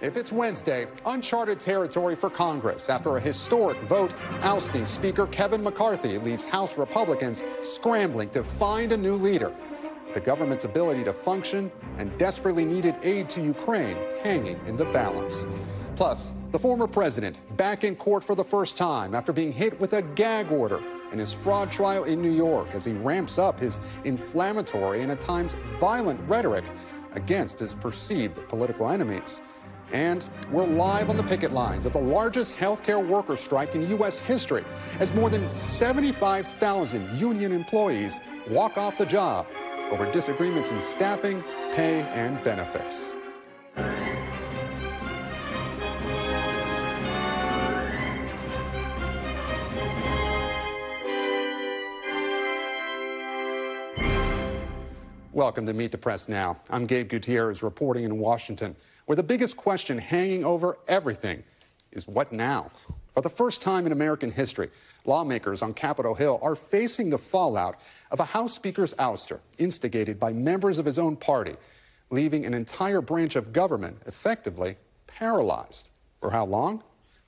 if it's Wednesday, uncharted territory for Congress after a historic vote ousting Speaker Kevin McCarthy leaves House Republicans scrambling to find a new leader. The government's ability to function and desperately needed aid to Ukraine hanging in the balance. Plus, the former president back in court for the first time after being hit with a gag order in his fraud trial in New York as he ramps up his inflammatory and at times violent rhetoric against his perceived political enemies. And we're live on the picket lines of the largest healthcare worker strike in U.S. history as more than 75,000 union employees walk off the job over disagreements in staffing, pay, and benefits. Welcome to Meet the Press Now. I'm Gabe Gutierrez reporting in Washington, where the biggest question hanging over everything is what now? For the first time in American history, lawmakers on Capitol Hill are facing the fallout of a House Speaker's ouster instigated by members of his own party, leaving an entire branch of government effectively paralyzed. For how long?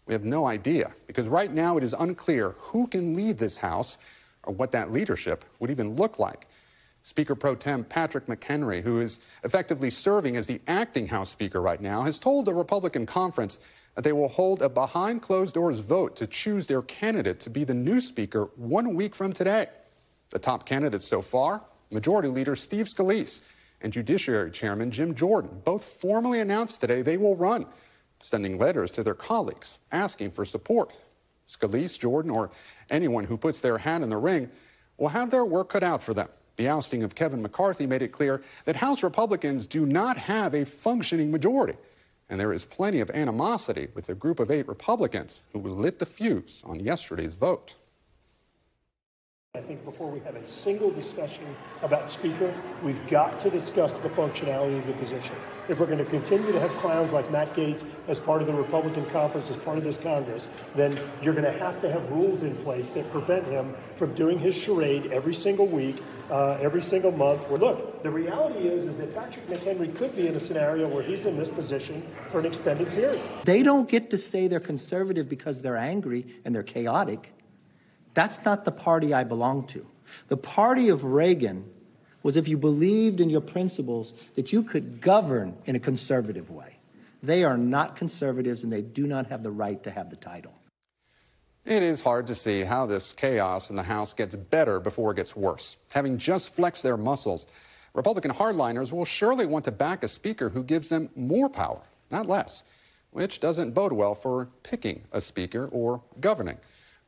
We have no idea, because right now it is unclear who can lead this House or what that leadership would even look like. Speaker pro tem Patrick McHenry, who is effectively serving as the acting House Speaker right now, has told the Republican conference that they will hold a behind closed doors vote to choose their candidate to be the new Speaker one week from today. The top candidates so far Majority Leader Steve Scalise and Judiciary Chairman Jim Jordan both formally announced today they will run, sending letters to their colleagues asking for support. Scalise, Jordan, or anyone who puts their hat in the ring will have their work cut out for them. The ousting of Kevin McCarthy made it clear that House Republicans do not have a functioning majority. And there is plenty of animosity with the group of eight Republicans who lit the fuse on yesterday's vote. I think before we have a single discussion about Speaker, we've got to discuss the functionality of the position. If we're going to continue to have clowns like Matt Gaetz as part of the Republican conference, as part of this Congress, then you're going to have to have rules in place that prevent him from doing his charade every single week, uh, every single month. Where look, the reality is is that Patrick McHenry could be in a scenario where he's in this position for an extended period. They don't get to say they're conservative because they're angry and they're chaotic. That's not the party I belong to. The party of Reagan was if you believed in your principles that you could govern in a conservative way. They are not conservatives and they do not have the right to have the title. It is hard to see how this chaos in the House gets better before it gets worse. Having just flexed their muscles, Republican hardliners will surely want to back a speaker who gives them more power, not less, which doesn't bode well for picking a speaker or governing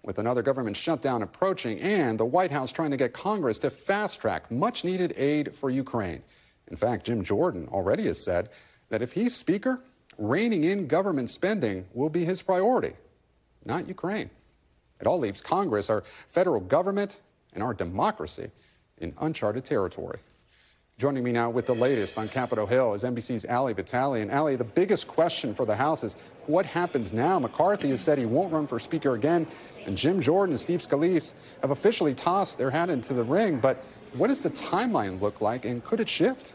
with another government shutdown approaching and the White House trying to get Congress to fast track much needed aid for Ukraine. In fact, Jim Jordan already has said that if he's Speaker, reining in government spending will be his priority, not Ukraine. It all leaves Congress, our federal government, and our democracy in uncharted territory. Joining me now with the latest on Capitol Hill is NBC's Ali Vitale. And Ali, the biggest question for the House is what happens now? McCarthy has said he won't run for Speaker again, and Jim Jordan and Steve Scalise have officially tossed their hat into the ring. But what does the timeline look like, and could it shift?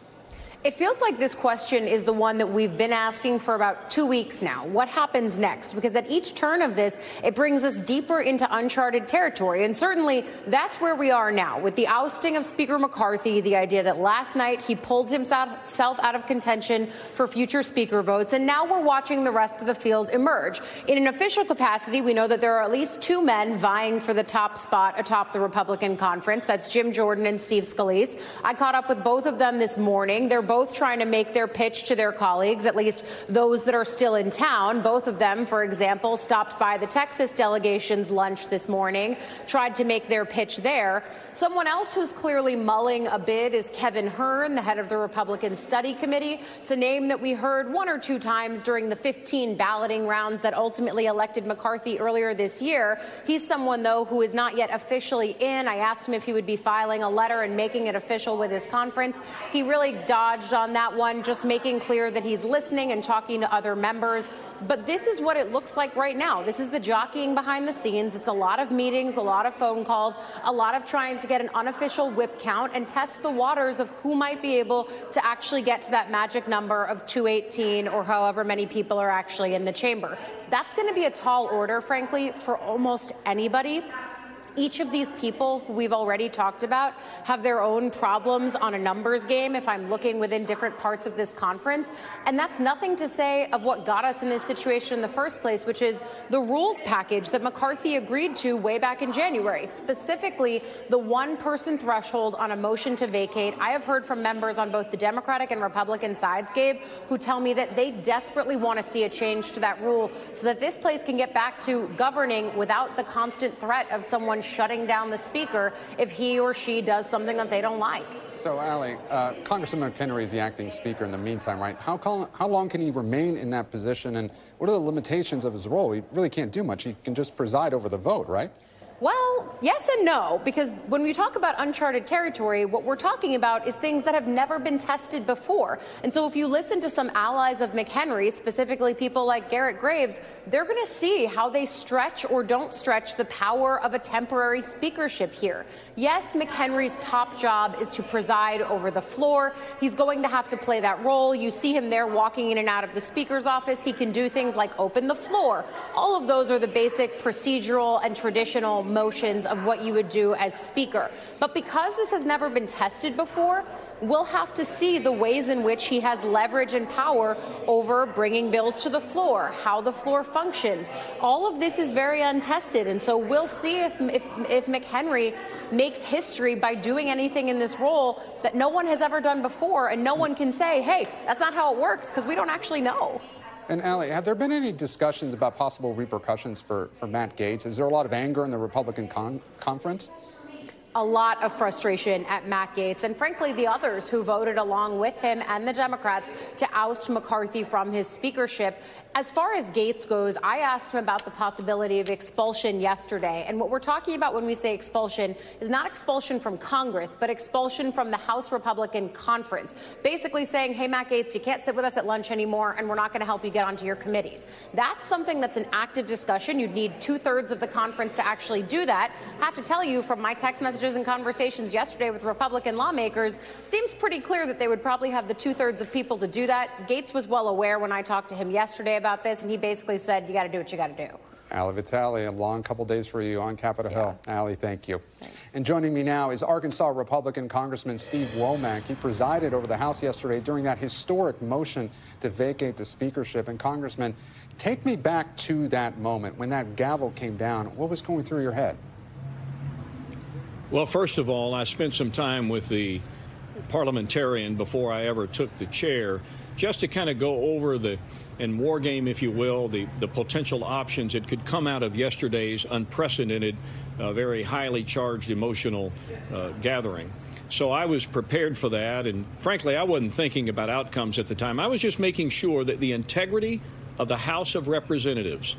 It feels like this question is the one that we've been asking for about two weeks now. What happens next? Because at each turn of this, it brings us deeper into uncharted territory. And certainly that's where we are now with the ousting of Speaker McCarthy, the idea that last night he pulled himself out of contention for future Speaker votes. And now we're watching the rest of the field emerge. In an official capacity, we know that there are at least two men vying for the top spot atop the Republican conference. That's Jim Jordan and Steve Scalise. I caught up with both of them this morning. They're both trying to make their pitch to their colleagues, at least those that are still in town. Both of them, for example, stopped by the Texas delegation's lunch this morning, tried to make their pitch there. Someone else who's clearly mulling a bid is Kevin Hern, the head of the Republican Study Committee. It's a name that we heard one or two times during the 15 balloting rounds that ultimately elected McCarthy earlier this year. He's someone, though, who is not yet officially in. I asked him if he would be filing a letter and making it official with his conference. He really dodged dodged on that one, just making clear that he's listening and talking to other members. But this is what it looks like right now. This is the jockeying behind the scenes. It's a lot of meetings, a lot of phone calls, a lot of trying to get an unofficial whip count and test the waters of who might be able to actually get to that magic number of 218 or however many people are actually in the chamber. That's going to be a tall order, frankly, for almost anybody each of these people we've already talked about have their own problems on a numbers game if I'm looking within different parts of this conference. And that's nothing to say of what got us in this situation in the first place, which is the rules package that McCarthy agreed to way back in January, specifically the one person threshold on a motion to vacate. I have heard from members on both the Democratic and Republican sides, Gabe, who tell me that they desperately want to see a change to that rule so that this place can get back to governing without the constant threat of someone shutting down the speaker if he or she does something that they don't like. So, Ali, uh, Congressman McHenry is the acting speaker in the meantime, right? How, how long can he remain in that position, and what are the limitations of his role? He really can't do much. He can just preside over the vote, right? Well, yes and no, because when we talk about uncharted territory, what we're talking about is things that have never been tested before. And so if you listen to some allies of McHenry, specifically people like Garrett Graves, they're going to see how they stretch or don't stretch the power of a temporary speakership here. Yes, McHenry's top job is to preside over the floor. He's going to have to play that role. You see him there walking in and out of the speaker's office. He can do things like open the floor. All of those are the basic procedural and traditional motions of what you would do as speaker. But because this has never been tested before, we'll have to see the ways in which he has leverage and power over bringing bills to the floor, how the floor functions. All of this is very untested. And so we'll see if, if, if McHenry makes history by doing anything in this role that no one has ever done before. And no one can say, hey, that's not how it works, because we don't actually know. And Ali, have there been any discussions about possible repercussions for, for Matt Gaetz? Is there a lot of anger in the Republican con conference? a lot of frustration at Matt Gaetz and, frankly, the others who voted along with him and the Democrats to oust McCarthy from his speakership. As far as Gaetz goes, I asked him about the possibility of expulsion yesterday. And what we're talking about when we say expulsion is not expulsion from Congress, but expulsion from the House Republican Conference. Basically saying, hey, Matt Gaetz, you can't sit with us at lunch anymore, and we're not going to help you get onto your committees. That's something that's an active discussion. You'd need two thirds of the conference to actually do that. I have to tell you from my text messages and conversations yesterday with Republican lawmakers, seems pretty clear that they would probably have the two thirds of people to do that. Gaetz was well aware when I talked to him yesterday about this, and he basically said, you got to do what you got to do. Ali Vitale, a long couple days for you on Capitol yeah. Hill. Ali, thank you. Thanks. And joining me now is Arkansas Republican Congressman Steve Womack. He presided over the House yesterday during that historic motion to vacate the speakership. And Congressman, take me back to that moment when that gavel came down. What was going through your head? Well, first of all, I spent some time with the parliamentarian before I ever took the chair just to kind of go over the and war game, if you will, the, the potential options that could come out of yesterday's unprecedented, uh, very highly charged emotional uh, gathering. So I was prepared for that, and frankly, I wasn't thinking about outcomes at the time. I was just making sure that the integrity of the House of Representatives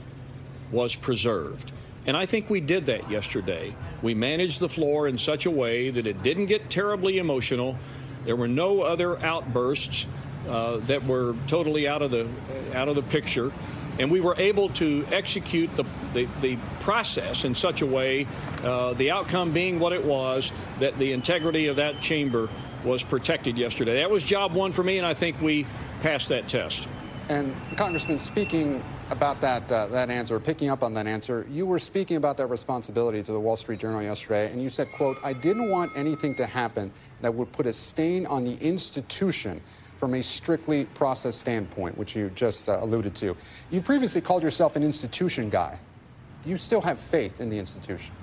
was preserved. And I think we did that yesterday. We managed the floor in such a way that it didn't get terribly emotional. There were no other outbursts uh, that were totally out of the out of the picture, and we were able to execute the the, the process in such a way, uh, the outcome being what it was, that the integrity of that chamber was protected yesterday. That was job one for me, and I think we passed that test. And Congressman, speaking about that uh, that answer, picking up on that answer, you were speaking about that responsibility to the Wall Street Journal yesterday, and you said, "quote I didn't want anything to happen that would put a stain on the institution." From a strictly process standpoint, which you just uh, alluded to. You previously called yourself an institution guy. Do you still have faith in the institution?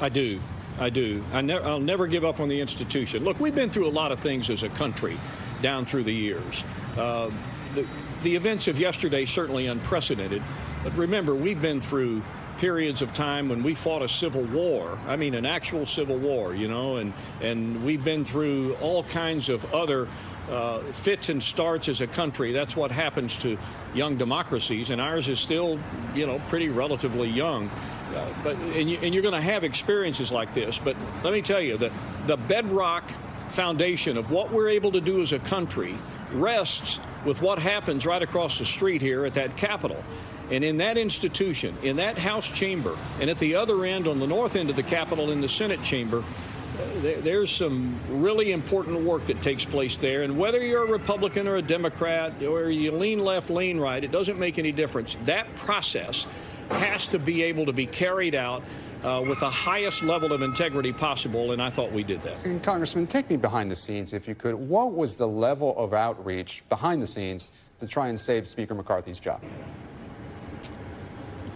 I do. I do. I ne- I'll never give up on the institution. Look, we've been through a lot of things as a country down through the years. Uh, the, the events of yesterday certainly unprecedented, but remember, we've been through periods of time when we fought a civil war. I mean, an actual civil war, you know, and and we've been through all kinds of other uh, fits and starts as a country. That's what happens to young democracies, and ours is still, you know, pretty relatively young. Uh, but and, you, you're going to have experiences like this. But let me tell you, the the bedrock foundation of what we're able to do as a country rests with what happens right across the street here at that Capitol. And in that institution, in that House chamber, and at the other end, on the north end of the Capitol, in the Senate chamber, there's some really important work that takes place there. And whether you're a Republican or a Democrat, or you lean left, lean right, it doesn't make any difference. That process has to be able to be carried out uh, with the highest level of integrity possible, and I thought we did that. And Congressman, take me behind the scenes, if you could. What was the level of outreach behind the scenes to try and save Speaker McCarthy's job?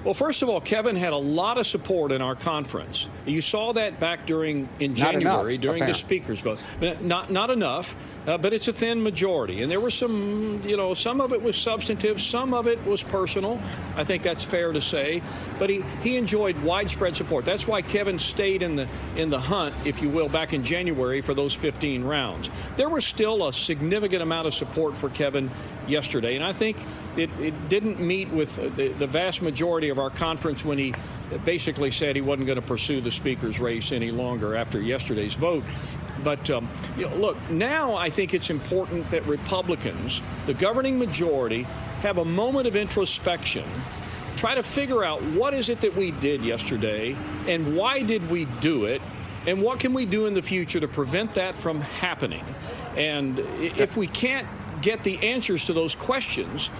Well, first of all, Kevin had a lot of support in our conference. You saw that back during in January enough, during apparently. the speakers vote. Not not enough, uh, but it's a thin majority, and there were some, you know, some of it was substantive, some of it was personal. I think that's fair to say. But he he enjoyed widespread support. That's why Kevin stayed in the in the hunt, if you will, back in January for those 15 rounds. There was still a significant amount of support for Kevin yesterday, and I think it, it didn't meet with the, the vast majority of our conference when he basically said he wasn't going to pursue the speaker's race any longer after yesterday's vote. But um, you know, look, now I think it's important that Republicans, the governing majority, have a moment of introspection. Try to figure out what is it that we did yesterday and why did we do it and what can we do in the future to prevent that from happening. And if we can't get the answers to those questions,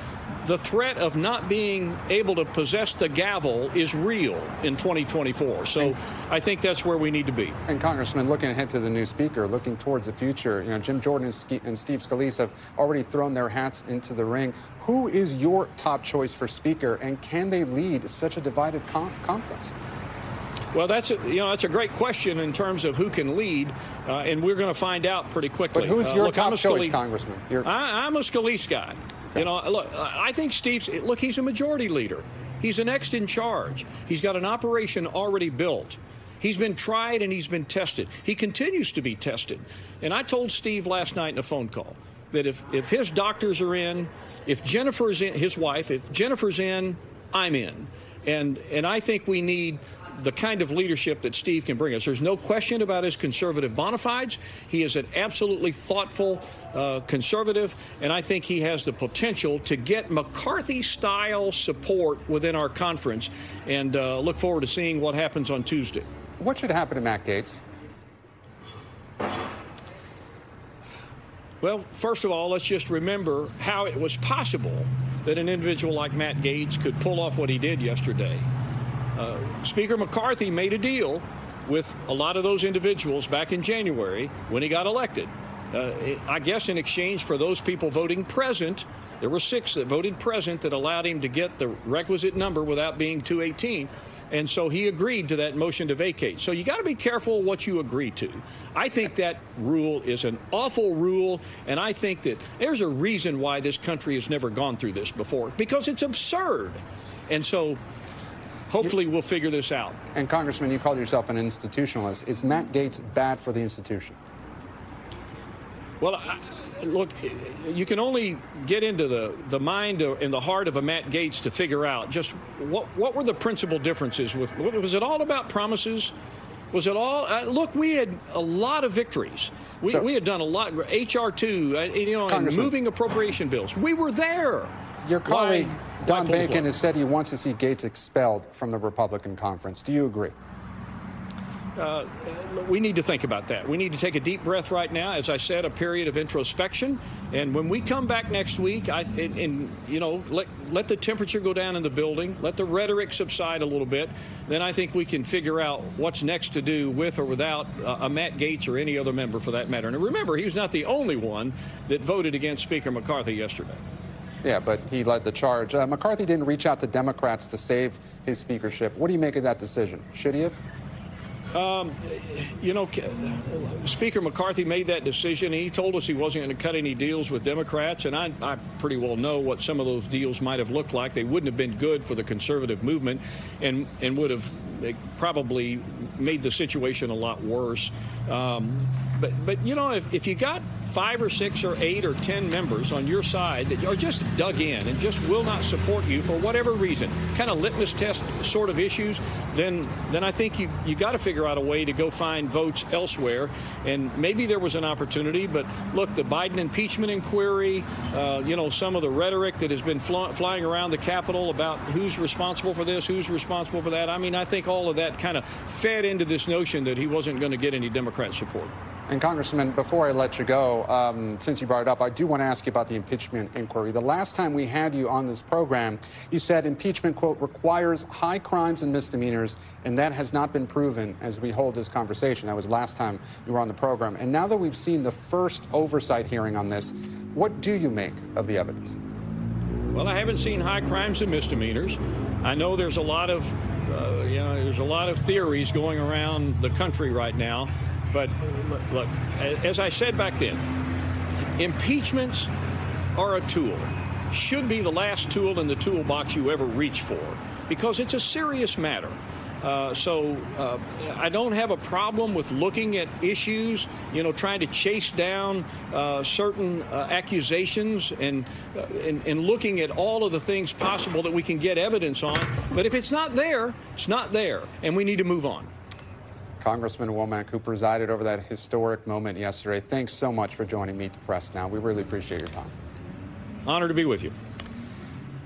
the threat of not being able to possess the gavel is real in 2024. So and, I think that's where we need to be. And Congressman, looking ahead to the new speaker, looking towards the future, you know, Jim Jordan and Steve Scalise have already thrown their hats into the ring. Who is your top choice for speaker, and can they lead such a divided con conference? Well, that's a, you know that's a great question in terms of who can lead, uh, and we're going to find out pretty quickly. But who's uh, your look, top choice, Congressman? You're... I, I'm a Scalise guy. You know, look, I think Steve's look. He's a majority leader. He's the next in charge. He's got an operation already built. He's been tried and he's been tested. He continues to be tested. And I told Steve last night in a phone call that if, if his doctors are in, if Jennifer's in, his wife, if Jennifer's in, I'm in. And, and I think we need the kind of leadership that Steve can bring us. There's no question about his conservative bona fides. He is an absolutely thoughtful uh, conservative, and I think he has the potential to get McCarthy style support within our conference. And uh, look forward to seeing what happens on Tuesday. What should happen to Matt Gaetz? Well, first of all, let's just remember how it was possible that an individual like Matt Gaetz could pull off what he did yesterday. Uh, Speaker McCarthy made a deal with a lot of those individuals back in January when he got elected. Uh, I guess in exchange for those people voting present, there were six that voted present that allowed him to get the requisite number without being 218. And so he agreed to that motion to vacate. So you got to be careful what you agree to. I think that rule is an awful rule, and I think that there's a reason why this country has never gone through this before because it's absurd. And so hopefully we'll figure this out. And Congressman, you called yourself an institutionalist. Is Matt Gaetz bad for the institution? Well, I, look, you can only get into the, the mind and the heart of a Matt Gaetz to figure out just what, what were the principal differences with was it all about promises? Was it all? Uh, look, we had a lot of victories. We, So- we had done a lot. HR two, uh, you know, and moving appropriation bills. We were there. Your colleague, Why- Don why Bacon, has said he wants to see Gaetz expelled from the Republican conference. Do you agree? we need to think about that. We need to take a deep breath right now. As I said, a period of introspection. And when we come back next week, I, and, and you know, let let the temperature go down in the building, let the rhetoric subside a little bit. Then I think we can figure out what's next to do with or without uh, a Matt Gaetz or any other member for that matter. And remember, he was not the only one that voted against Speaker McCarthy yesterday. Yeah, but he led the charge. Uh, McCarthy didn't reach out to Democrats to save his speakership. What do you make of that decision? Should he have? You know, Speaker McCarthy made that decision. He told us he wasn't going to cut any deals with Democrats, and I, I pretty well know what some of those deals might have looked like. They wouldn't have been good for the conservative movement, and and would have probably made the situation a lot worse. Um, but, but you know, if, if you got five or six or eight or ten members on your side that are just dug in and just will not support you for whatever reason, kind of litmus test sort of issues, then then I think you you got to figure out a way to go find votes elsewhere. And maybe there was an opportunity, but look, the Biden impeachment inquiry, uh, you know, some of the rhetoric that has been fly, flying around the Capitol about who's responsible for this, who's responsible for that. I mean, I think all of that kind of fed into this notion that he wasn't going to get any Democrat support. And Congressman, before I let you go, um, since you brought it up, I do want to ask you about the impeachment inquiry. The last time we had you on this program, you said impeachment, quote, requires high crimes and misdemeanors, and that has not been proven as we hold this conversation. That was last time you were on the program. And now that we've seen the first oversight hearing on this, what do you make of the evidence? Well, I haven't seen high crimes and misdemeanors. I know there's a lot of, uh, you know, there's a lot of theories going around the country right now but look, as I said back then, impeachments are a tool, should be the last tool in the toolbox you ever reach for, because it's a serious matter. Uh, so uh, I don't have a problem with looking at issues, you know, trying to chase down uh, certain uh, accusations and, uh, and, and looking at all of the things possible that we can get evidence on. But if it's not there, it's not there, and we need to move on. Congressman Womack, who presided over that historic moment yesterday. Thanks so much for joining Meet the Press now. We really appreciate your time. Honor to be with you.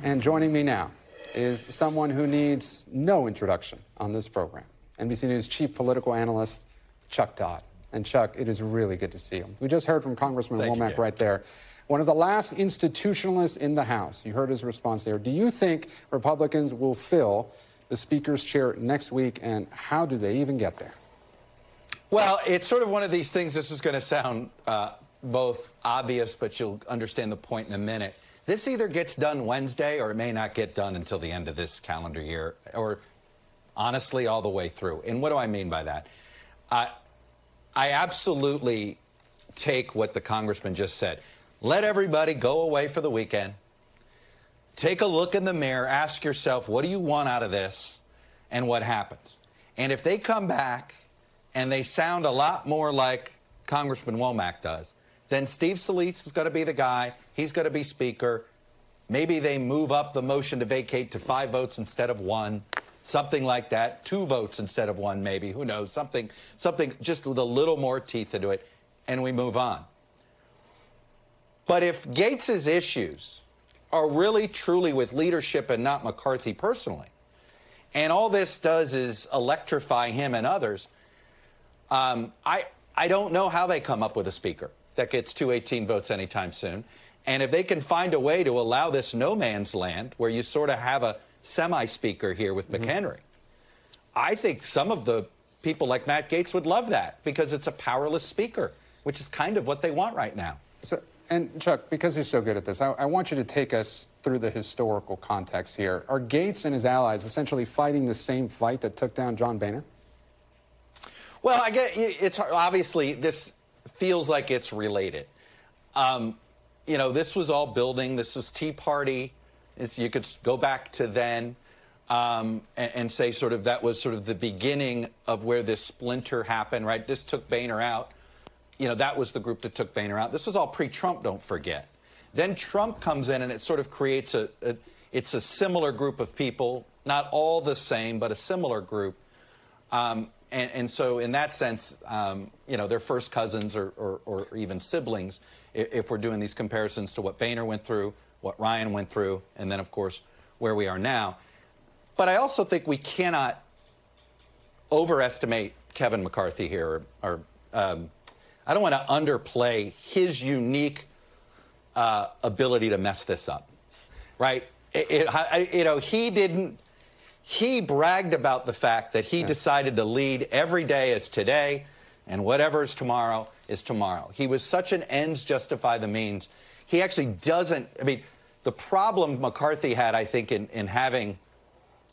And joining me now is someone who needs no introduction on this program. NBC News chief political analyst Chuck Todd. And Chuck, it is really good to see you. We just heard from Congressman Thank Womack you, right there. One of the last institutionalists in the House. You heard his response there. Do you think Republicans will fill the Speaker's chair next week, and how do they even get there? Well, it's sort of one of these things. This is going to sound uh, both obvious, but you'll understand the point in a minute. This either gets done Wednesday or it may not get done until the end of this calendar year, or honestly, all the way through. And what do I mean by that? I absolutely take what the congressman just said. Let everybody go away for the weekend. Take a look in the mirror. Ask yourself, what do you want out of this? And what happens? And if they come back and they sound a lot more like Congressman Womack does, then Steve Scalise is going to be the guy. He's going to be Speaker. Maybe they move up the motion to vacate to five votes instead of one, something like that. Two votes instead of one, maybe. Who knows? Something, something just with a little more teeth into it, and we move on. But if Gaetz's issues are really truly with leadership and not McCarthy personally, and all this does is electrify him and others, um, I, I don't know how they come up with a speaker that gets 218 votes anytime soon. And if they can find a way to allow this no man's land where you sort of have a semi speaker here with mm-hmm. McHenry, I think some of the people like Matt Gaetz would love that because it's a powerless speaker, which is kind of what they want right now. So, and Chuck, because you're so good at this, I, I want you to take us through the historical context here. Are Gaetz and his allies essentially fighting the same fight that took down John Boehner? Well, I get it's obviously this feels like it's related. Um, you know, this was all building. This was Tea Party. It's, you could go back to then um, and, and, say sort of that was sort of the beginning of where this splinter happened, right? This took Boehner out. You know, that was the group that took Boehner out. This was all pre-Trump, don't forget. Then Trump comes in and it sort of creates a, a it's a similar group of people, not all the same, but a similar group. Um, and, and, so, in that sense, um, you know, they're first cousins or, or, or, even siblings if, if we're doing these comparisons to what Boehner went through, what Ryan went through, and then, of course, where we are now. But I also think we cannot overestimate Kevin McCarthy here, or, or um, I don't want to underplay his unique uh, ability to mess this up, right? It, it, I, you know, he didn't he bragged about the fact that he yeah. decided to lead every day as today, and whatever is tomorrow is tomorrow. He was such an ends justify the means. He actually doesn't. I mean, the problem McCarthy had, I think, in, in having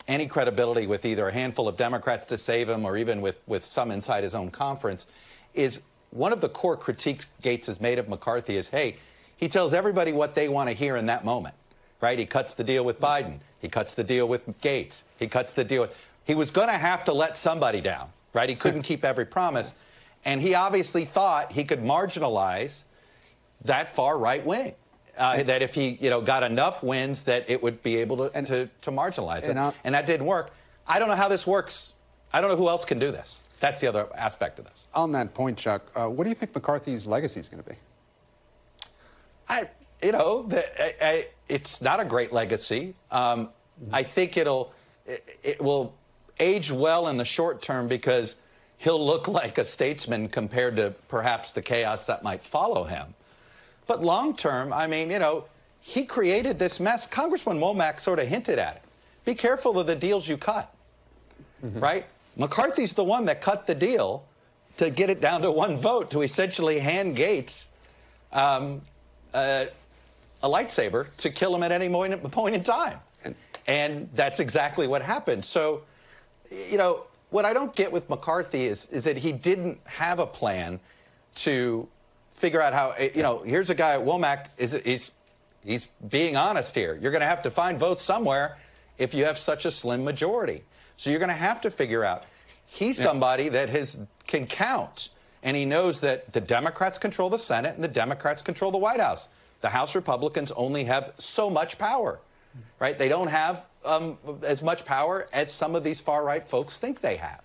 any credibility with either a handful of Democrats to save him or even with, with some inside his own conference is one of the core critiques Gaetz has made of McCarthy is hey, he tells everybody what they want to hear in that moment, right? He cuts the deal with Biden. He cuts the deal with Gaetz. He cuts the deal. he was going to have to let somebody down, right? He couldn't keep every promise. And he obviously thought he could marginalize that far right wing. Uh, that if he, you know, got enough wins, that it would be able to and, to, to, marginalize and it, and that didn't work. I don't know how this works. I don't know who else can do this. That's the other aspect of this. On that point, Chuck, uh, what do you think McCarthy's legacy is going to be? I, you know, the, I, I, it's not a great legacy. Um, I think it'll, it, it will age well in the short term because he'll look like a statesman compared to perhaps the chaos that might follow him. But long term, I mean, you know, he created this mess. Congressman Womack sort of hinted at it. Be careful of the deals you cut, mm-hmm. right? McCarthy's the one that cut the deal to get it down to one vote to essentially hand Gaetz. um, uh, a lightsaber to kill him at any point in time. And, and that's exactly what happened. So, you know, what I don't get with McCarthy is, is that he didn't have a plan to figure out how, eh, you know, here's a guy at Womack, is, he's, he's being honest here. You're going to have to find votes somewhere if you have such a slim majority. So you're going to have to figure out. He's yeah. somebody that has, can count, and he knows that the Democrats control the Senate and the Democrats control the White House. The House Republicans only have so much power, right? They don't have um, as much power as some of these far right folks think they have.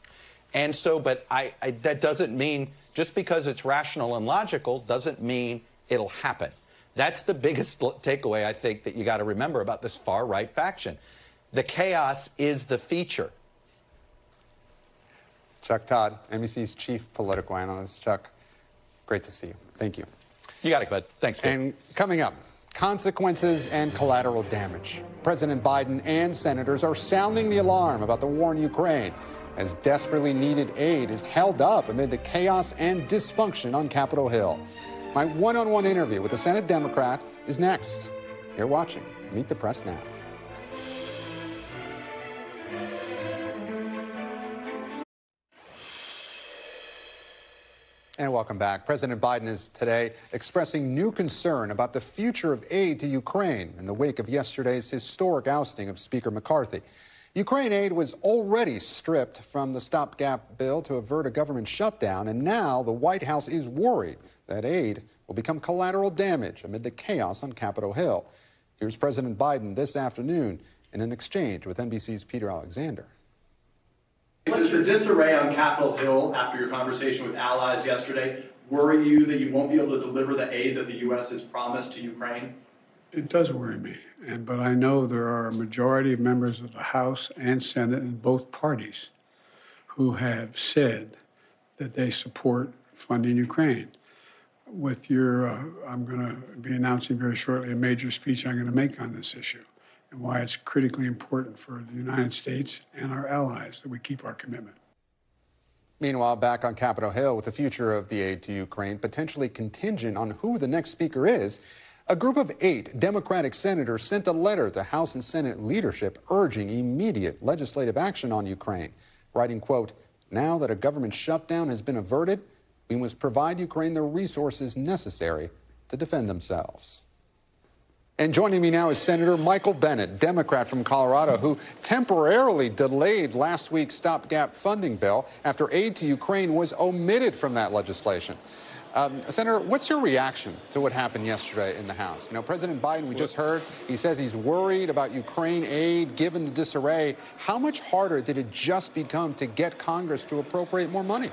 And so, but I, I, that doesn't mean just because it's rational and logical doesn't mean it'll happen. That's the biggest takeaway I think that you got to remember about this far right faction. The chaos is the feature. Chuck Todd, NBC's chief political analyst. Chuck, great to see you. Thank you. You got it, bud. Thanks. Kate. And coming up, consequences and collateral damage. President Biden and senators are sounding the alarm about the war in Ukraine as desperately needed aid is held up amid the chaos and dysfunction on Capitol Hill. My one on one interview with a Senate Democrat is next. You're watching Meet the Press Now. And welcome back. President Biden is today expressing new concern about the future of aid to Ukraine in the wake of yesterday's historic ousting of Speaker McCarthy. Ukraine aid was already stripped from the stopgap bill to avert a government shutdown, and now the White House is worried that aid will become collateral damage amid the chaos on Capitol Hill. Here's President Biden this afternoon in an exchange with NBC's Peter Alexander. Does the disarray on Capitol Hill after your conversation with allies yesterday worry you that you won't be able to deliver the aid that the U.S. has promised to Ukraine? It does worry me, and but I know there are a majority of members of the House and Senate in both parties who have said that they support funding Ukraine. With your, uh, I'm going to be announcing very shortly a major speech I'm going to make on this issue and why it's critically important for the United States and our allies that we keep our commitment. Meanwhile, back on Capitol Hill, with the future of the aid to Ukraine potentially contingent on who the next speaker is, a group of eight Democratic senators sent a letter to House and Senate leadership urging immediate legislative action on Ukraine, writing, quote, now that a government shutdown has been averted, we must provide Ukraine the resources necessary to defend themselves. And joining me now is Senator Michael Bennet, Democrat from Colorado, who temporarily delayed last week's stopgap funding bill after aid to Ukraine was omitted from that legislation. Um, Senator, what's your reaction to what happened yesterday in the House? You know, President Biden, we just heard, he says he's worried about Ukraine aid given the disarray. How much harder did it just become to get Congress to appropriate more money?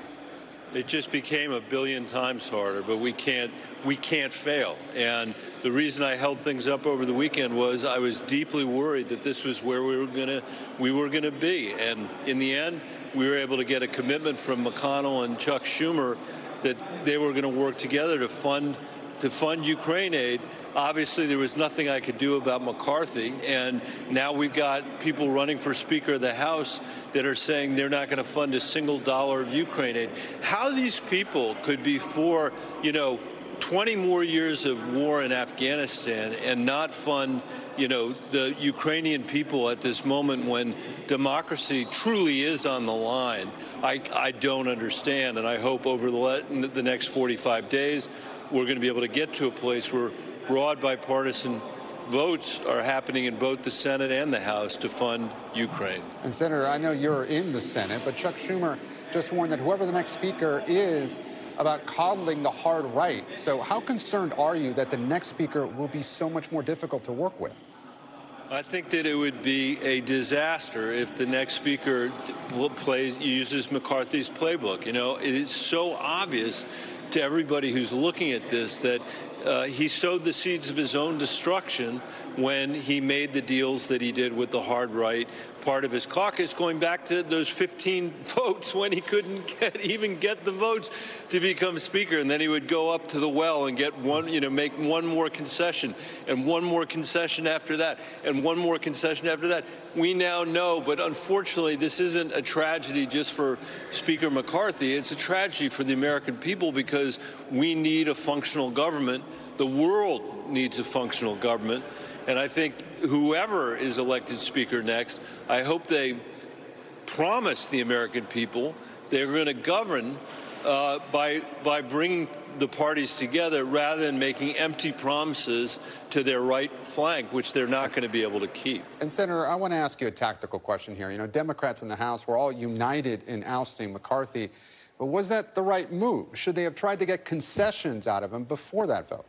It just became a billion times harder, but we can't we can't fail. And the reason I held things up over the weekend was I was deeply worried that this was where we were gonna we were gonna be. And in the end, we were able to get a commitment from McConnell and Chuck Schumer that they were going to work together to fund to fund Ukraine aid. Obviously, there was nothing I could do about McCarthy, and now we've got people running for Speaker of the House that are saying they're not going to fund a single dollar of Ukraine aid. How these people could be for, you know, 20 more years of war in Afghanistan and not fund you know, the Ukrainian people at this moment when democracy truly is on the line, I, I don't understand. And I hope over the, the next 45 days, we're going to be able to get to a place where broad bipartisan votes are happening in both the Senate and the House to fund Ukraine. And Senator, I know you're in the Senate, but Chuck Schumer just warned that whoever the next speaker is about coddling the hard right. So how concerned are you that the next speaker will be so much more difficult to work with? I think that it would be a disaster if the next speaker plays uses McCarthy's playbook. You know, it is so obvious to everybody who's looking at this that uh, he sowed the seeds of his own destruction when he made the deals that he did with the hard right part of his caucus, going back to those 15 votes when he couldn't get, even get the votes to become speaker. And then he would go up to the well and get one, you know, make one more concession and one more concession after that and one more concession after that. We now know, but unfortunately, this isn't a tragedy just for Speaker McCarthy. It's a tragedy for the American people because we need a functional government. The world needs a functional government. And I think whoever is elected Speaker next, I hope they promise the American people they're going to govern uh, by, by bringing the parties together rather than making empty promises to their right flank, which they're not going to be able to keep. And Senator, I want to ask you a tactical question here. You know, Democrats in the House were all united in ousting McCarthy, but was that the right move? Should they have tried to get concessions out of him before that vote?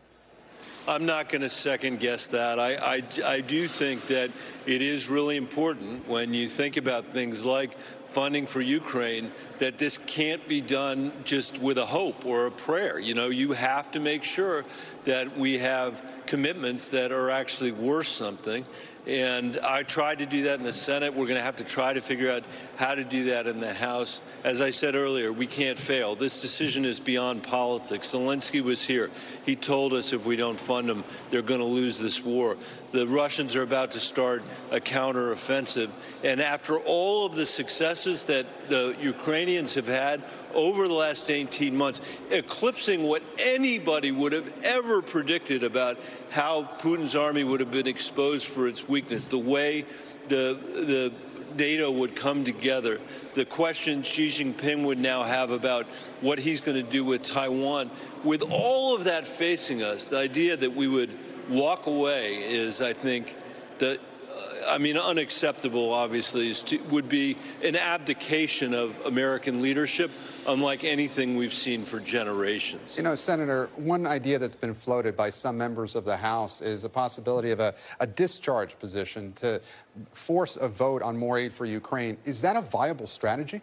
I'm not going to second guess that. I, I, I, do think that it is really important when you think about things like funding for Ukraine that this can't be done just with a hope or a prayer. You know, you have to make sure that we have commitments that are actually worth something. And I tried to do that in the Senate. We're going to have to try to figure out how to do that in the House. As I said earlier, we can't fail. This decision is beyond politics. Zelensky was here. He told us if we don't fund them, they're going to lose this war. The Russians are about to start a counteroffensive. And after all of the successes that the Ukrainians have had over the last 18 months, eclipsing what anybody would have ever predicted about how Putin's army would have been exposed for its weakness, the way the, the NATO would come together, the questions Xi Jinping would now have about what he's going to do with Taiwan. With all of that facing us, the idea that we would walk away is, I think, the I mean, unacceptable, obviously, to, would be an abdication of American leadership, unlike anything we've seen for generations. You know, Senator, one idea that's been floated by some members of the House is a possibility of a, a discharge petition to force a vote on more aid for Ukraine. Is that a viable strategy?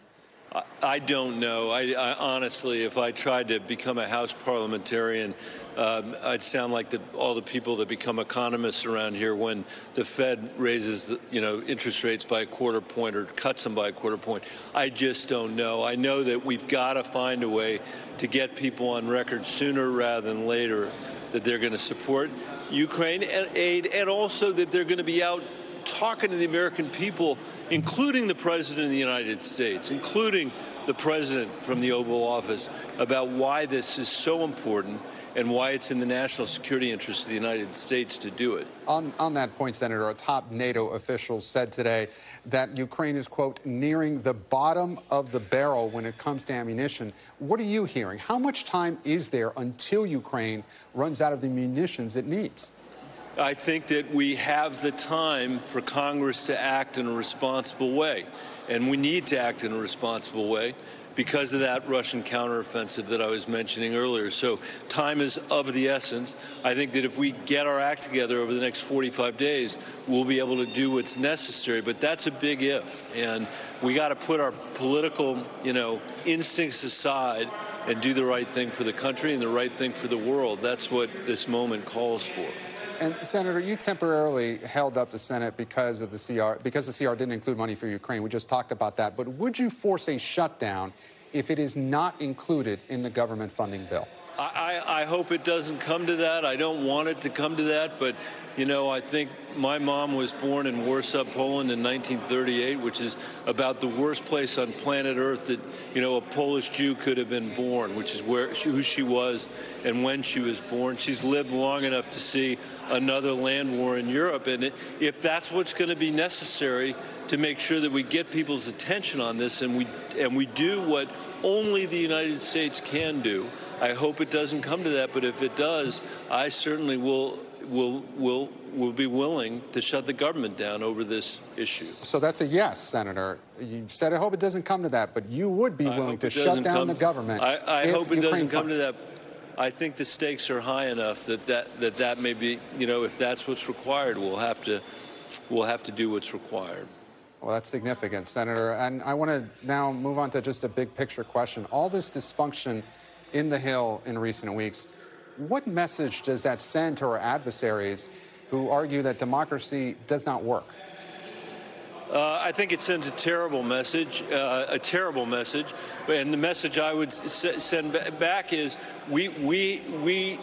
I don't know. I, I, honestly, if I tried to become a House parliamentarian, um, I'd sound like the, all the people that become economists around here when the Fed raises, the, you know, interest rates by a quarter point or cuts them by a quarter point. I just don't know. I know that we've got to find a way to get people on record sooner rather than later that they're going to support Ukraine aid, and also that they're going to be out talking to the American people including the President of the United States, including the President from the Oval Office, about why this is so important and why it's in the national security interest of the United States to do it. On, on that point, Senator, a top NATO official said today that Ukraine is, quote, nearing the bottom of the barrel when it comes to ammunition. What are you hearing? How much time is there until Ukraine runs out of the munitions it needs? I think that we have the time for Congress to act in a responsible way. And we need to act in a responsible way because of that Russian counteroffensive that I was mentioning earlier. So time is of the essence. I think that if we get our act together over the next 45 days, we'll be able to do what's necessary. But that's a big if. And we got to put our political, you know, instincts aside and do the right thing for the country and the right thing for the world. That's what this moment calls for. And Senator, you temporarily held up the Senate because of the CR, because the CR didn't include money for Ukraine. We just talked about that. But would you force a shutdown if it is not included in the government funding bill? I, I, hope it doesn't come to that. I don't want it to come to that, but you know, I think my mom was born in Warsaw, Poland in 1938, which is about the worst place on planet Earth that, you know, a Polish Jew could have been born, which is where she, who she was and when she was born. She's lived long enough to see another land war in Europe. And if that's what's going to be necessary to make sure that we get people's attention on this and we, and we do what only the United States can do, I hope it doesn't come to that. But if it does, I certainly will will will will be willing to shut the government down over this issue. So that's a yes, Senator. You said I hope it doesn't come to that, but you would be willing to shut down come, the government. I, I hope it Ukraine doesn't come to that. I think the stakes are high enough that that, that that may be, you know, if that's what's required, we'll have to we'll have to do what's required. Well, that's significant, Senator. And I want to now move on to just a big picture question. All this dysfunction in the Hill in recent weeks, what message does that send to our adversaries who argue that democracy does not work? Uh, I think it sends a terrible message, uh, a terrible message. And the message I would send back is we, we, we,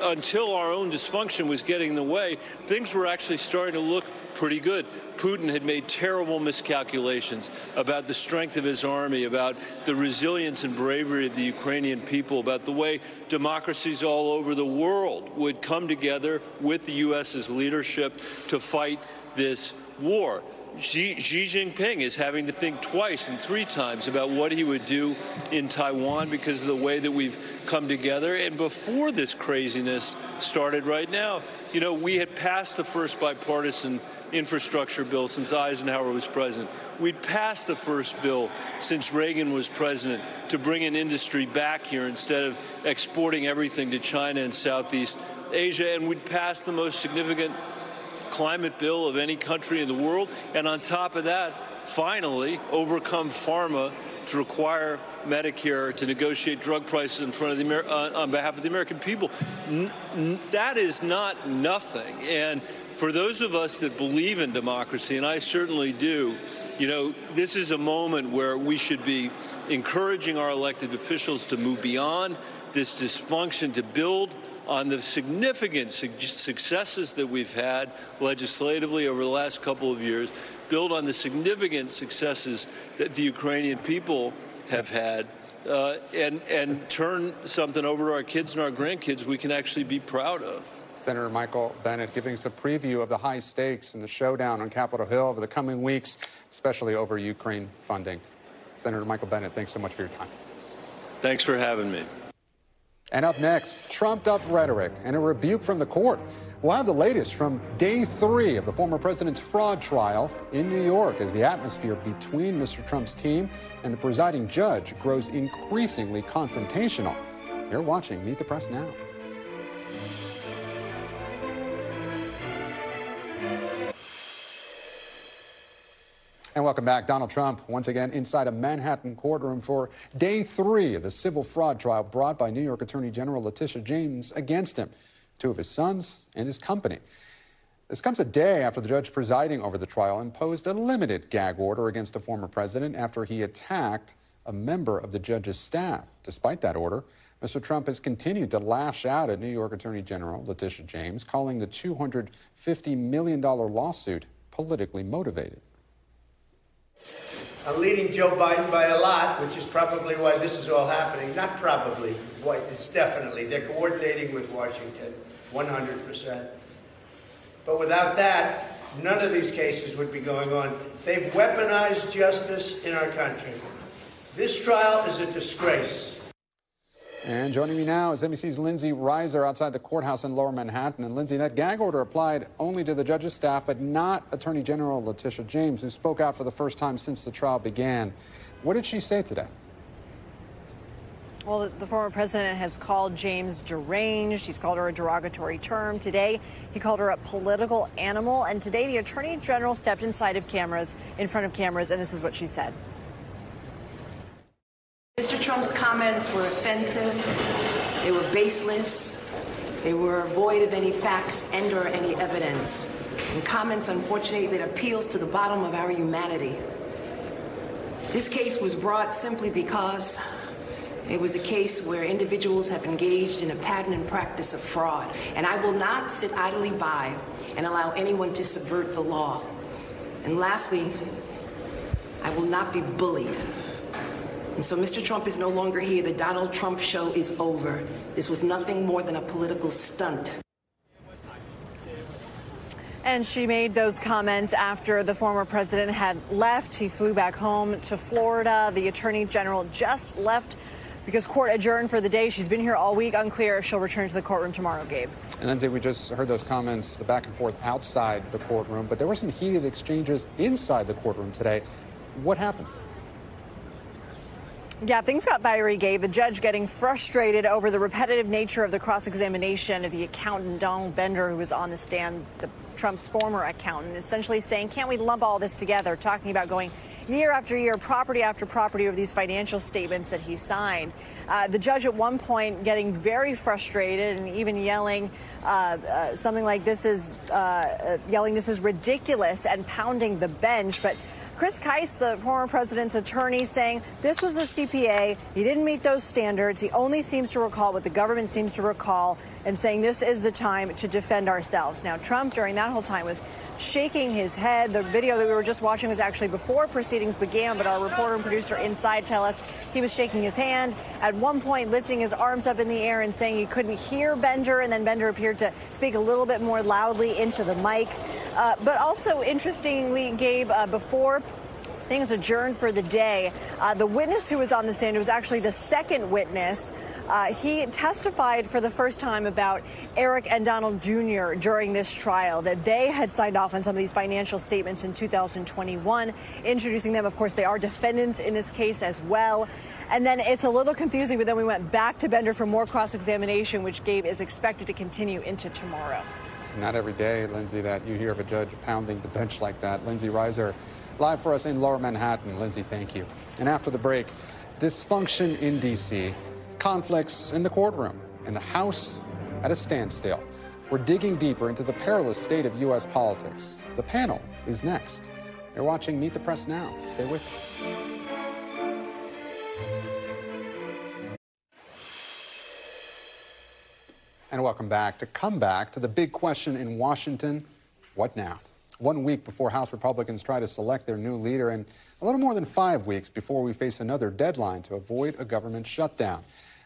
until our own dysfunction was getting in the way, things were actually starting to look pretty good. Putin had made terrible miscalculations about the strength of his army, about the resilience and bravery of the Ukrainian people, about the way democracies all over the world would come together with the U.S.'s leadership to fight this war. Xi, Xi, Jinping is having to think twice and three times about what he would do in Taiwan because of the way that we've come together. And before this craziness started right now, you know, we had passed the first bipartisan infrastructure bill since Eisenhower was president. We'd passed the first bill since Reagan was president to bring an industry back here instead of exporting everything to China and Southeast Asia. And we'd passed the most significant climate bill of any country in the world. And on top of that, finally overcome pharma to require Medicare to negotiate drug prices in front of the Amer uh, on behalf of the American people. N that is not nothing. And for those of us that believe in democracy, and I certainly do, you know, this is a moment where we should be encouraging our elected officials to move beyond this dysfunction, to build on the significant su successes that we've had legislatively over the last couple of years, build on the significant successes that the Ukrainian people have had, uh, and, and turn something over to our kids and our grandkids we can actually be proud of. Senator Michael Bennet giving us a preview of the high stakes and the showdown on Capitol Hill over the coming weeks, especially over Ukraine funding. Senator Michael Bennet, thanks so much for your time. Thanks for having me. And up next, trumped up rhetoric and a rebuke from the court. We'll have the latest from day three of the former president's fraud trial in New York as the atmosphere between Mr. Trump's team and the presiding judge grows increasingly confrontational. You're watching Meet the Press Now. And welcome back. Donald Trump, once again, inside a Manhattan courtroom for day three of the civil fraud trial brought by New York Attorney General Letitia James against him, two of his sons, and his company. This comes a day after the judge presiding over the trial imposed a limited gag order against the former president after he attacked a member of the judge's staff. Despite that order, Mr. Trump has continued to lash out at New York Attorney General Letitia James, calling the $250 million lawsuit politically motivated. I'm leading Joe Biden by a lot, which is probably why this is all happening. Not probably, it's definitely. They're coordinating with Washington, 100%. But without that, none of these cases would be going on. They've weaponized justice in our country. This trial is a disgrace. And joining me now is NBC's Lindsey Reiser outside the courthouse in Lower Manhattan. And Lindsey, that gag order applied only to the judge's staff, but not Attorney General Letitia James, who spoke out for the first time since the trial began. What did she say today? Well, the former president has called James deranged. He's called her a derogatory term. Today, he called her a political animal. And today, the attorney general stepped inside of cameras, in front of cameras, and this is what she said. Trump's comments were offensive, they were baseless, they were void of any facts and or any evidence, and comments, unfortunately, that appeals to the bottom of our humanity. This case was brought simply because it was a case where individuals have engaged in a pattern and practice of fraud, and I will not sit idly by and allow anyone to subvert the law. And lastly, I will not be bullied. And so Mr. Trump is no longer here. The Donald Trump show is over. This was nothing more than a political stunt. And she made those comments after the former president had left. He flew back home to Florida. The attorney general just left because court adjourned for the day. She's been here all week. Unclear if she'll return to the courtroom tomorrow, Gabe. And Lindsey, we just heard those comments, the back and forth outside the courtroom, but there were some heated exchanges inside the courtroom today. What happened? Yeah, things got fiery, Gabe. The judge getting frustrated over the repetitive nature of the cross examination of the accountant, Donald Bender, who was on the stand, the, Trump's former accountant, essentially saying, can't we lump all this together? Talking about going year after year, property after property over these financial statements that he signed. Uh, the judge at one point getting very frustrated and even yelling uh, uh, something like, this is, uh, uh, yelling, this is ridiculous and pounding the bench. But Chris Kise, the former president's attorney, saying this was the CPA. He didn't meet those standards. He only seems to recall what the government seems to recall and saying this is the time to defend ourselves. Now, Trump, during that whole time, was shaking his head. The video that we were just watching was actually before proceedings began, but our reporter and producer inside tell us he was shaking his hand, at one point lifting his arms up in the air and saying he couldn't hear Bender, and then Bender appeared to speak a little bit more loudly into the mic. Uh, but also, interestingly, Gabe, uh, before things adjourned for the day. Uh, the witness who was on the stand was actually the second witness. Uh, he testified for the first time about Eric and Donald Jr. during this trial, that they had signed off on some of these financial statements in 2021, introducing them. Of course, they are defendants in this case as well. And then it's a little confusing, but then we went back to Bender for more cross examination, which Gabe is expected to continue into tomorrow. Not every day, Lindsey, that you hear of a judge pounding the bench like that. Lindsey Reiser live for us in Lower Manhattan. Lindsey, thank you. And after the break, dysfunction in D.C., conflicts in the courtroom, and the House at a standstill. We're digging deeper into the perilous state of U.S. politics. The panel is next. You're watching Meet the Press now. Stay with us. And welcome back. To come back to the big question in Washington what now? One week before House Republicans try to select their new leader, and a little more than five weeks before we face another deadline to avoid a government shutdown.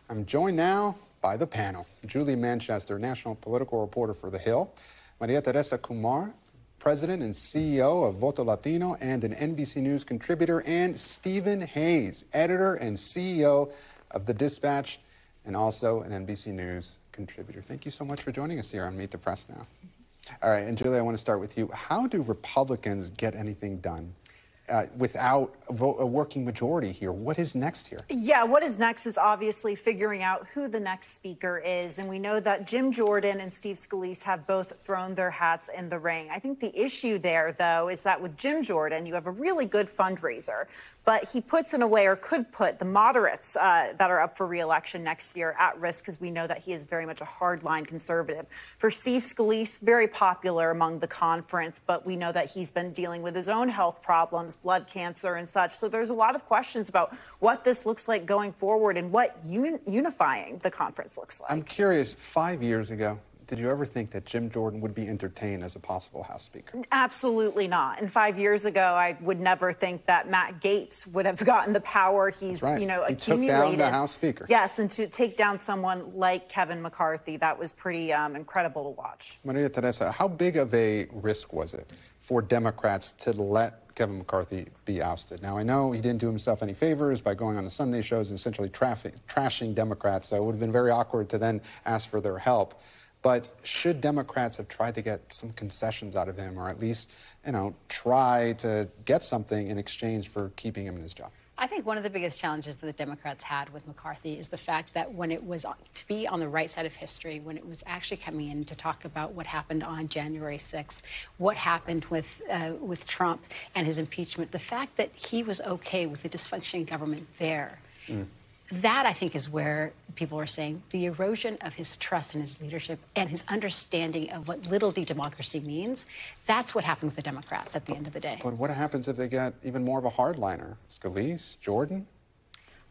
I'm joined now by the panel Julia Manchester, national political reporter for The Hill, Maria Teresa Kumar, president and CEO of Voto Latino and an NBC News contributor, and Stephen Hayes, editor and CEO of The Dispatch, and also an NBC News contributor. Thank you so much for joining us here on Meet the Press Now. All right, and Julie, I want to start with you. How do Republicans get anything done uh, without a, vo- a working majority here? What is next here? Yeah, what is next is obviously figuring out who the next speaker is. And we know that Jim Jordan and Steve Scalise have both thrown their hats in the ring. I think the issue there, though, is that with Jim Jordan, you have a really good fundraiser. But he puts in a way, or could put, the moderates uh, that are up for reelection next year at risk because we know that he is very much a hardline conservative. For Steve Scalise, very popular among the conference, but we know that he's been dealing with his own health problems, blood cancer, and such. So there's a lot of questions about what this looks like going forward and what un- unifying the conference looks like. I'm curious, five years ago, did you ever think that Jim Jordan would be entertained as a possible House Speaker? Absolutely not. And five years ago, I would never think that Matt Gaetz would have gotten the power he's, right. you know, He took accumulated. down the House Speaker. Yes, and to take down someone like Kevin McCarthy, that was pretty um, incredible to watch. Maria Teresa, how big of a risk was it for Democrats to let Kevin McCarthy be ousted? Now, I know he didn't do himself any favors by going on the Sunday shows and essentially traffic, trashing Democrats, so it would have been very awkward to then ask for their help. But should Democrats have tried to get some concessions out of him, or at least, you know, try to get something in exchange for keeping him in his job? I think one of the biggest challenges that the Democrats had with McCarthy is the fact that when it was to be on the right side of history, when it was actually coming in to talk about what happened on January 6th, what happened with uh, with Trump and his impeachment, the fact that he was okay with the dysfunctioning government there. That I think is where people are saying the erosion of his trust in his leadership and his understanding of what little d democracy means. That's what happened with the Democrats at the end of the day. But what happens if they get even more of a hardliner? Scalise, Jordan?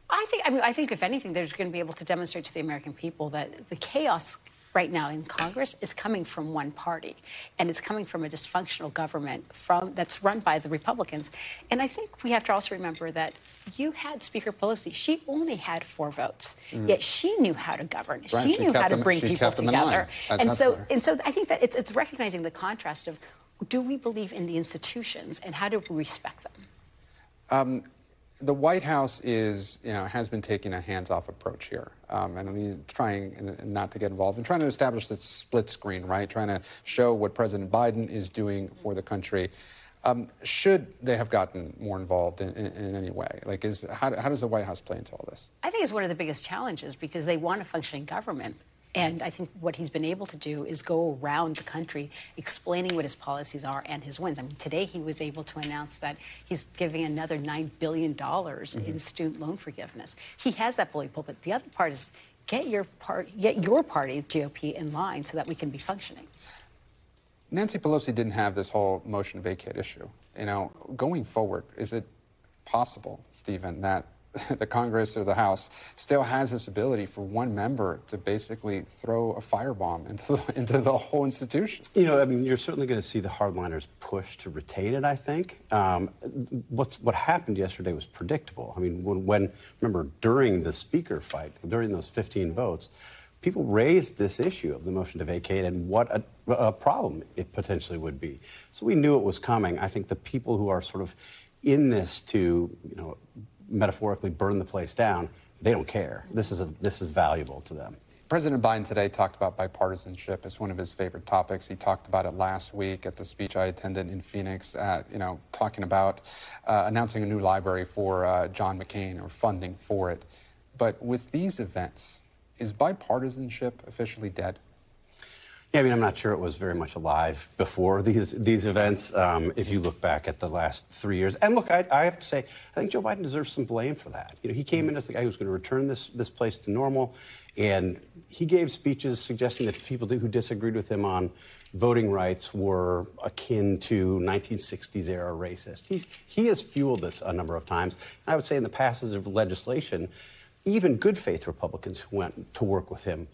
I think. I mean, I think if anything, they're going to be able to demonstrate to the American people that the chaos right now in Congress is coming from one party, and it's coming from a dysfunctional government from that's run by the Republicans. And I think we have to also remember that you had Speaker Pelosi. She only had four votes, Mm. yet she knew how to govern. Right, She she knew how to bring people kept them in line. together. And so, clear. and so, I think that it's it's recognizing the contrast of do we believe in the institutions and how do we respect them. Um, the White House is, you know, has been taking a hands-off approach here, um, and trying not to get involved and trying to establish this split screen, right? Trying to show what President Biden is doing for the country. Um, should they have gotten more involved in, in, in any way? Like, is how, how does the White House play into all this? I think it's one of the biggest challenges because they want a functioning government. And I think what he's been able to do is go around the country explaining what his policies are and his wins. I mean, today he was able to announce that he's giving another $9 billion mm-hmm. in student loan forgiveness. He has that bully pulpit. The other part is get your, part, get your party, the GOP, in line so that we can be functioning. Nancy Pelosi didn't have this whole motion to vacate issue. You know, going forward, is it possible, Stephen, that the Congress or the House still has this ability for one member to basically throw a firebomb into the, into the whole institution. You know, I mean, you're certainly going to see the hardliners push to retain it. I think um, what's what happened yesterday was predictable. I mean, when, when remember during the speaker fight, during those 15 votes people raised this issue of the motion to vacate and what a, a, problem it potentially would be. So we knew it was coming. I think the people who are sort of in this to, you know, metaphorically burn the place down, they don't care. This is, a, this is valuable to them. President Biden today talked about bipartisanship as one of his favorite topics. He talked about it last week at the speech I attended in Phoenix, uh, you know, talking about uh, announcing a new library for uh, John McCain or funding for it. But with these events, is bipartisanship officially dead? Yeah, I mean, I'm not sure it was very much alive before these these events. Um, if you look back at the last three years, and look, I, I, have to say, I think Joe Biden deserves some blame for that. You know, he came in as the guy who was going to return this this place to normal, and he gave speeches suggesting that people who disagreed with him on voting rights were akin to 1960s era racist. He's, he has fueled this a number of times. And I would say in the passage of legislation, even good faith Republicans who went to work with him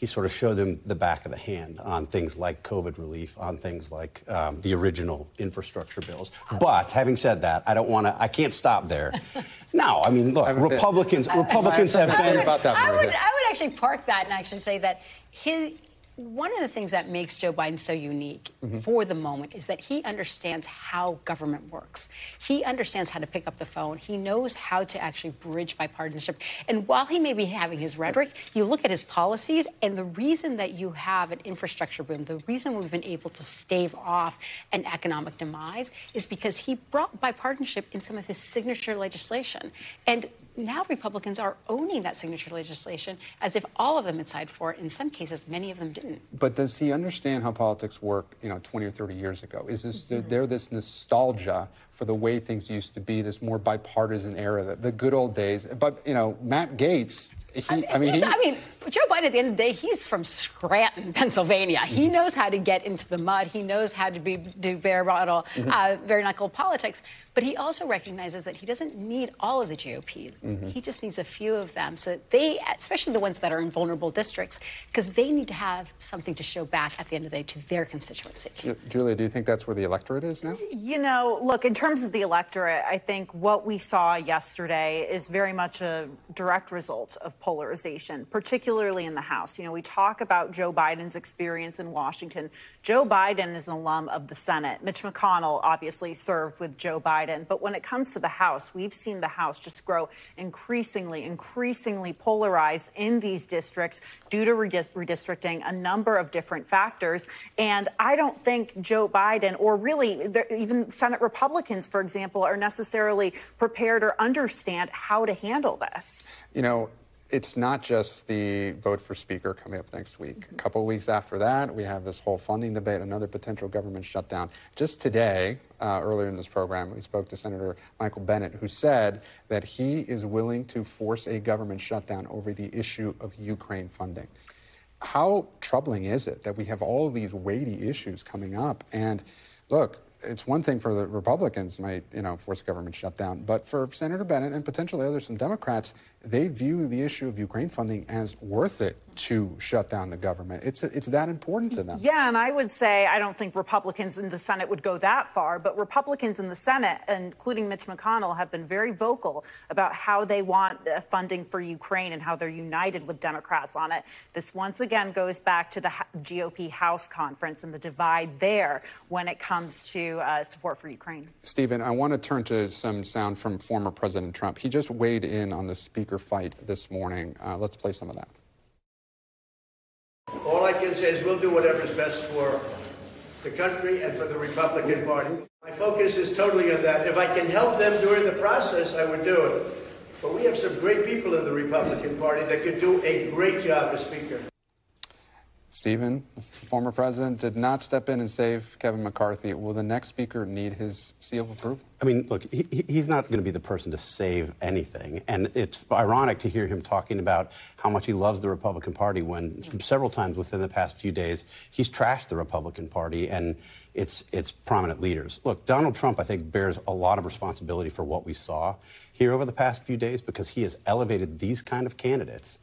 he sort of showed them the back of the hand on things like COVID relief, on things like um, the original infrastructure bills. But having said that, I don't want to. I can't stop there. no, I mean, look, Republicans. Republicans have been. About that I would, I would actually park that and actually say that his one of the things that makes Joe Biden so unique mm-hmm. for the moment is that he understands how government works. He understands how to pick up the phone. He knows how to actually bridge bipartisanship. And while he may be having his rhetoric, you look at his policies, and the reason that you have an infrastructure boom, the reason we've been able to stave off an economic demise is because he brought bipartisanship in some of his signature legislation. And now Republicans are owning that signature legislation as if all of them had signed for it. In some cases, many of them didn't. But does he understand how politics work, you know, 20 or 30 years ago? Is this, mm-hmm. there this nostalgia for the way things used to be, this more bipartisan era, the, the good old days? But, you know, Matt Gaetz, he, I mean, he, I mean, Joe Biden. At the end of the day, he's from Scranton, Pennsylvania. He mm-hmm. knows how to get into the mud. He knows how to be do bare bottle, mm-hmm. uh, bare knuckle politics. But he also recognizes that he doesn't need all of the GOP. Mm-hmm. He just needs a few of them. So they, especially the ones that are in vulnerable districts, because they need to have something to show back at the end of the day to their constituencies. Julia, do you think that's where the electorate is now? You know, look, in terms of the electorate, I think what we saw yesterday is very much a direct result of polarization, particularly in the House. You know, we talk about Joe Biden's experience in Washington. Joe Biden is an alum of the Senate. Mitch McConnell obviously served with Joe Biden. Biden. But when it comes to the House, we've seen the House just grow increasingly, increasingly polarized in these districts due to redistricting, a number of different factors. And I don't think Joe Biden, or really even Senate Republicans, for example, are necessarily prepared or understand how to handle this. You know, it's not just the vote for speaker coming up next week. A couple of weeks after that, we have this whole funding debate, another potential government shutdown. Just today, uh, earlier in this program, we spoke to Senator Michael Bennet, who said that he is willing to force a government shutdown over the issue of Ukraine funding. How troubling is it that we have all these weighty issues coming up? And look, it's one thing for the Republicans might, you know, force government shutdown, but for Senator Bennet and potentially others, some Democrats, they view the issue of Ukraine funding as worth it to shut down the government. It's, it's that important to them. Yeah, and I would say I don't think Republicans in the Senate would go that far, but Republicans in the Senate, including Mitch McConnell, have been very vocal about how they want uh, funding for Ukraine and how they're united with Democrats on it. This once again goes back to the GOP House conference and the divide there when it comes to uh, support for Ukraine. Stephen, I want to turn to some sound from former President Trump. He just weighed in on the speaker fight this morning. Uh, let's play some of that. All I can say is we'll do whatever is best for the country and for the Republican Party. My focus is totally on that. If I can help them during the process, I would do it. But we have some great people in the Republican Party that could do a great job as Speaker. Stephen, former president, did not step in and save Kevin McCarthy. Will the next speaker need his seal of approval? I mean, look, he, he's not going to be the person to save anything. And it's ironic to hear him talking about how much he loves the Republican Party when several times within the past few days he's trashed the Republican Party and its, its prominent leaders. Look, Donald Trump, I think, bears a lot of responsibility for what we saw here over the past few days because he has elevated these kind of candidates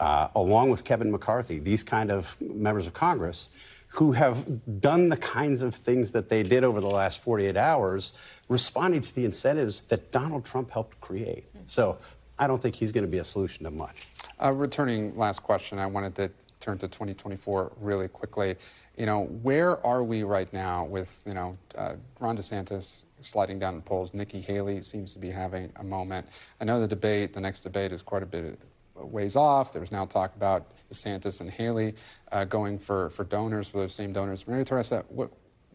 uh, along with Kevin McCarthy, these kind of members of Congress who have done the kinds of things that they did over the last 48 hours, responding to the incentives that Donald Trump helped create. So I don't think he's going to be a solution to much. Uh, returning last question, I wanted to turn to 2024 really quickly. You know, where are we right now with, you know, uh, Ron DeSantis sliding down the polls? Nikki Haley seems to be having a moment. I know the debate, the next debate is quite a bit ways off. There's now talk about DeSantis and Haley uh, going for, for donors, for those same donors. Maria Teresa, what,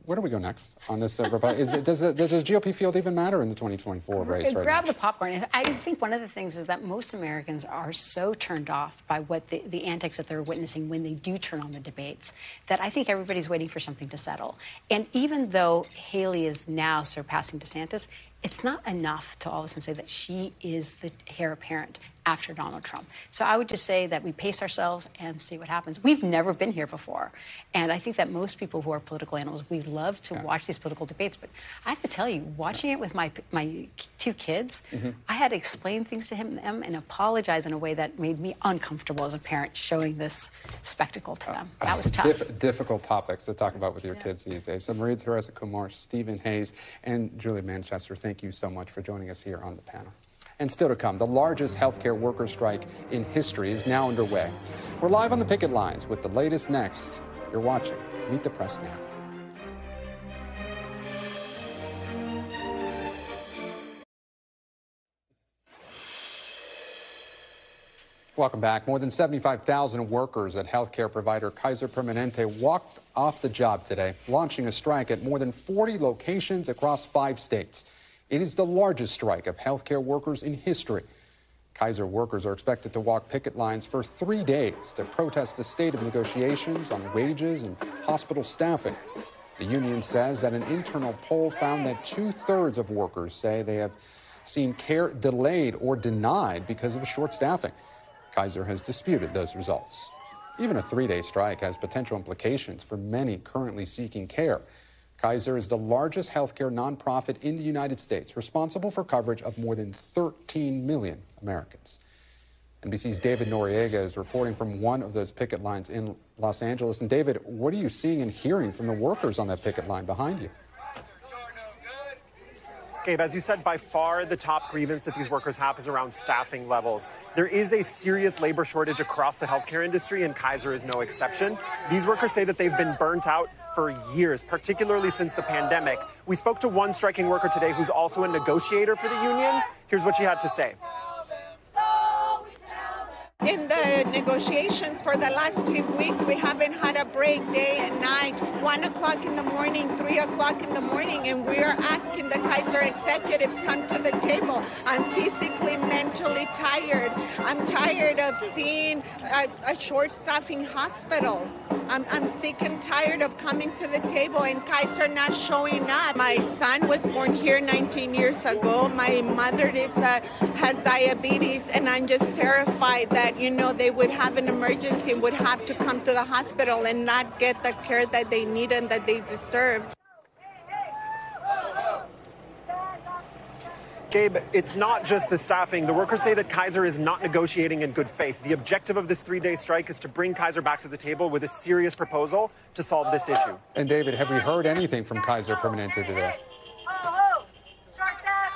where do we go next on this? Uh, is it, does, it, does GOP field even matter in the 2024 race right Grab now? the popcorn. I think one of the things is that most Americans are so turned off by what the, the antics that they're witnessing when they do turn on the debates that I think everybody's waiting for something to settle. And even though Haley is now surpassing DeSantis, it's not enough to all of a sudden say that she is the heir apparent after Donald Trump. So I would just say that we pace ourselves and see what happens. We've never been here before. And I think that most people who are political animals, we love to yeah. watch these political debates. But I have to tell you, watching it with my, my two kids, mm-hmm. I had to explain things to him them and apologize in a way that made me uncomfortable as a parent showing this spectacle to them. That was tough. Dif- difficult topics to talk about with your yeah. kids these days. So Maria Teresa Kumar, Stephen Hayes, and Julia Manchester, thank you so much for joining us here on the panel. And still to come, the largest healthcare worker strike in history is now underway. We're live on the picket lines with the latest next. You're watching Meet the Press Now. Welcome back. More than 75,000 workers at healthcare provider Kaiser Permanente walked off the job today, launching a strike at more than 40 locations across five states. It is the largest strike of healthcare workers in history. Kaiser workers are expected to walk picket lines for three days to protest the state of negotiations on wages and hospital staffing. The union says that an internal poll found that two thirds of workers say they have seen care delayed or denied because of short staffing. Kaiser has disputed those results. Even a three day strike has potential implications for many currently seeking care. Kaiser is the largest healthcare nonprofit in the United States, responsible for coverage of more than 13 million Americans. NBC's David Noriega is reporting from one of those picket lines in Los Angeles. And David, what are you seeing and hearing from the workers on that picket line behind you? Gabe, as you said, by far the top grievance that these workers have is around staffing levels. There is a serious labor shortage across the healthcare industry, and Kaiser is no exception. These workers say that they've been burnt out for years, particularly since the pandemic. We spoke to one striking worker today who's also a negotiator for the union. Here's what she had to say in the negotiations for the last two weeks, we haven't had a break day and night, one o'clock in the morning, three o'clock in the morning, and we are asking the Kaiser executives come to the table. I'm physically, mentally tired. I'm tired of seeing a, a short staffing hospital. I'm, I'm sick and tired of coming to the table and Kaiser not showing up. My son was born here 19 years ago. My mother is uh, has diabetes, and I'm just terrified that you know, they would have an emergency and would have to come to the hospital and not get the care that they need and that they deserve. Gabe, it's not just the staffing. The workers say that Kaiser is not negotiating in good faith. The objective of this three day strike is to bring Kaiser back to the table with a serious proposal to solve this issue. And David, have we heard anything from Kaiser Permanente today?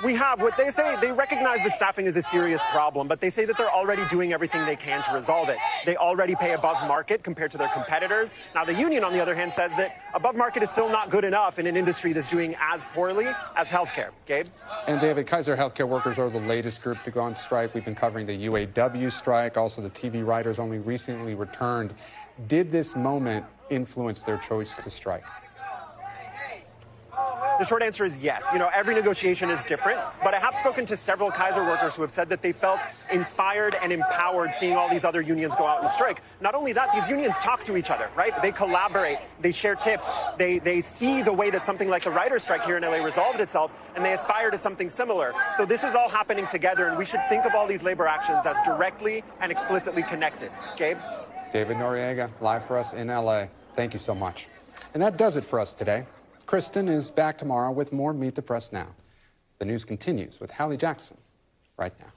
We have. What they say, they recognize that staffing is a serious problem, but they say that they're already doing everything they can to resolve it. They already pay above market compared to their competitors. Now, the union, on the other hand, says that above market is still not good enough in an industry that's doing as poorly as healthcare. Gabe? And David, Kaiser healthcare workers are the latest group to go on strike. We've been covering the UAW strike, also the TV writers only recently returned. Did this moment influence their choice to strike? The short answer is yes. You know, every negotiation is different, but I have spoken to several Kaiser workers who have said that they felt inspired and empowered seeing all these other unions go out and strike. Not only that, these unions talk to each other, right? They collaborate, they share tips, they, they see the way that something like the writer's strike here in LA resolved itself, and they aspire to something similar. So this is all happening together, and we should think of all these labor actions as directly and explicitly connected. Gabe? David Noriega, live for us in LA. Thank you so much. And that does it for us today. Kristen is back tomorrow with more Meet the Press Now. The news continues with Hallie Jackson right now.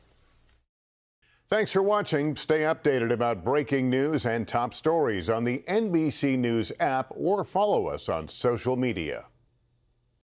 Thanks for watching. Stay updated about breaking news and top stories on the NBC News app or follow us on social media.